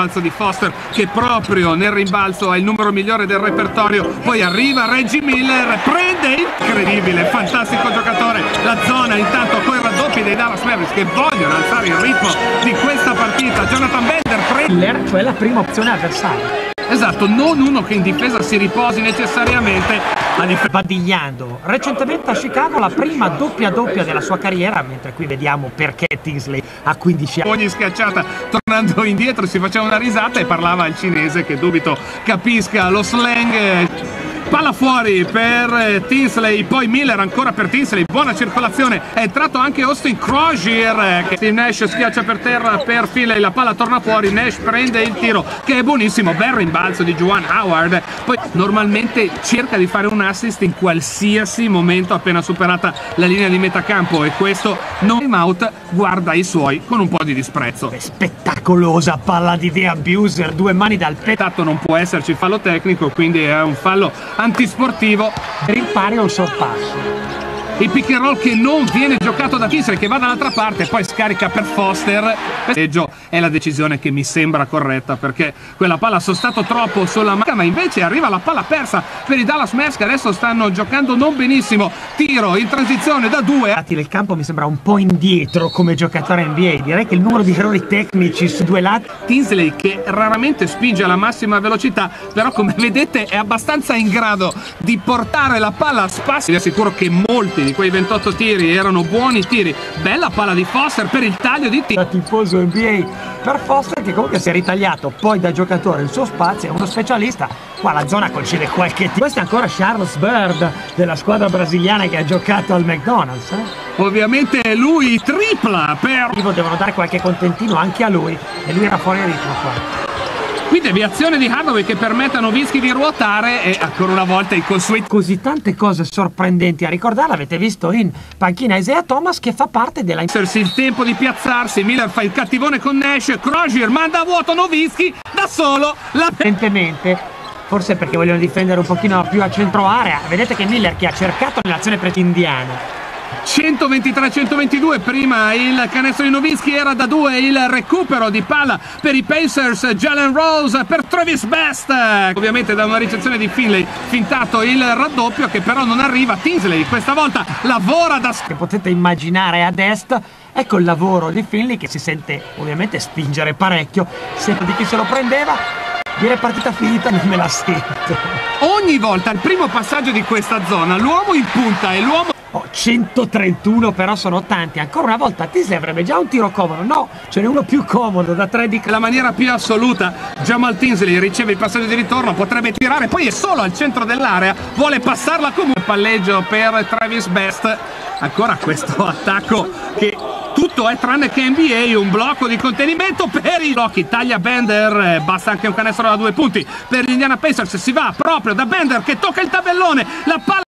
rimbalzo di Foster che proprio nel rimbalzo è il numero migliore del repertorio. Poi arriva Reggie Miller prende incredibile fantastico giocatore. La zona intanto con i raddoppi dei Dallas Mavericks che vogliono alzare il ritmo di questa partita. Jonathan Bender prende Miller, cioè la prima opzione avversaria. esatto non uno che in difesa si riposi necessariamente Badigliando. Recentemente a Chicago la prima doppia doppia della sua carriera, mentre qui vediamo perché Tinsley ha 15 anni. ogni schiacciata tornando indietro si faceva una risata e parlava il cinese che dubito capisca lo slang Palla fuori per Tinsley, poi Miller ancora per Tinsley, buona circolazione, è entrato anche Austin Crozier che Steve Nash schiaccia per terra per Finley, la palla torna fuori, Nash prende il tiro che è buonissimo, bel rimbalzo di Juan Howard, poi normalmente cerca di fare un assist in qualsiasi momento appena superata la linea di metacampo e questo non out guarda i suoi con un po' di disprezzo. Spettacolosa palla di The Abuser, due mani dal petto. Tanto non può esserci fallo tecnico, quindi è un fallo antisportivo. Per il il sorpasso. Il pick and roll che non viene giocato da Tinsley che va dall'altra parte, poi scarica per Foster. Peggio è la decisione che mi sembra corretta perché quella palla ha sostato troppo sulla macchina, ma invece arriva la palla persa per i Dallas Mavs che adesso stanno giocando non benissimo. Tiro in transizione da due. del campo mi sembra un po' indietro come giocatore NBA. Direi che il numero di errori tecnici su due lati Tinsley che raramente spinge alla massima velocità, però come vedete è abbastanza in grado di portare la palla a spazi. Vi assicuro che molti di quei 28 tiri erano buoni tiri. Bella palla di Foster per il taglio di tiro. da tifoso NBA per Foster che comunque si è ritagliato poi da giocatore il suo spazio, è uno specialista. Qua la zona concede qualche tiro. Questo è ancora Charles Bird della squadra brasiliana che ha giocato al McDonald's. Eh? Ovviamente lui tripla per Devono dare qualche contentino anche a lui e lui era fuori ritmo qua. Qui deviazione di Hardaway che permette a Nowitzki di ruotare e ancora una volta i consueti. Così tante cose sorprendenti a ricordare, avete visto in panchina Isaiah Thomas che fa parte della il tempo di piazzarsi, Miller fa il cattivone con Nash, Crozier manda a vuoto Nowitzki da solo, la Evidentemente, forse perché vogliono difendere un pochino più a centro area, vedete che Miller che ha cercato nell'azione pre-indiana 123-122, prima il canestro di Nowitzki era da due, il recupero di palla per i Pacers, Jalen Rose per Travis Best, ovviamente da una ricezione di Finley, fintato il raddoppio che però non arriva, Tinsley questa volta lavora da che potete immaginare ad est ecco il lavoro di Finley che si sente ovviamente spingere parecchio. Sempre di chi se lo prendeva dire partita finita non me la sento. Ogni volta al primo passaggio di questa zona l'uomo in punta e l'uomo 131 però sono tanti. Ancora una volta Tisley avrebbe già un tiro comodo. No ce n'è uno più comodo da 3 di la maniera più assoluta. Jamal Tinsley riceve il passaggio di ritorno potrebbe tirare poi è solo al centro dell'area vuole passarla comunque palleggio per Travis Best. Ancora questo attacco che tutto è tranne che NBA un blocco di contenimento per i blocchi taglia Bender eh, basta anche un canestro da due punti per gli Indiana Pacers. Si va proprio da Bender che tocca il tabellone la palla